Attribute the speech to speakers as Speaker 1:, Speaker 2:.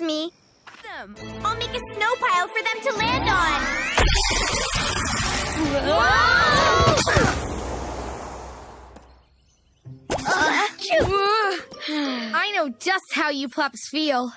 Speaker 1: Excuse me.
Speaker 2: I'll make a snow pile for them to land on. Whoa!
Speaker 1: Uh, I know just how you pups feel.